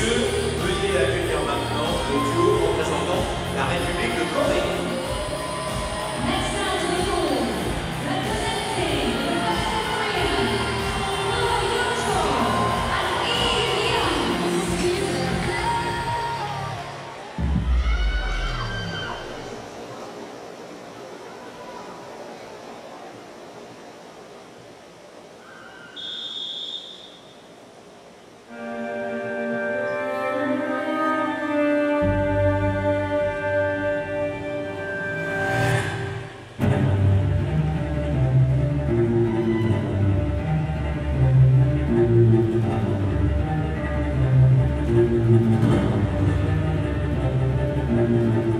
유 Le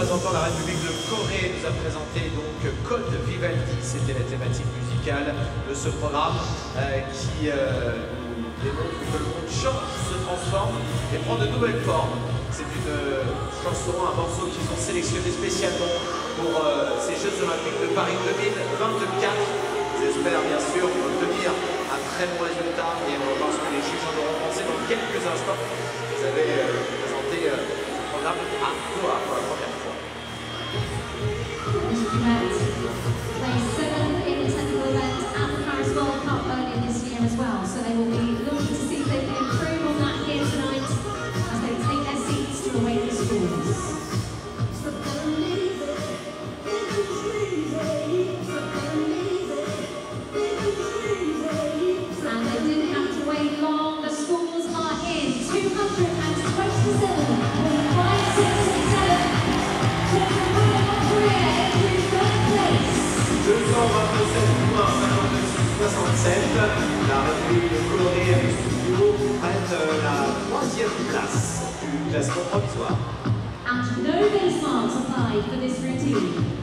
la République de Corée nous a présenté donc Code Vivaldi, c'était la thématique musicale de ce programme euh, qui euh, nous démontre que le monde change, se transforme et prend de nouvelles formes. C'est une euh, chanson, un morceau qu'ils ont sélectionné spécialement pour ces Jeux Olympiques de Paris 2024. J'espère bien sûr obtenir un très bon résultat et on ce que les juges en auront pensé dans quelques instants. Vous avez présenté euh, programme à Doha pour la première Euh, la troisième place du classement provisoire. And no marks applied for this routine.